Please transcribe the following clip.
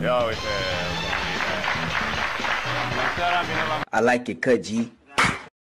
Yo, it's I like it cut, G.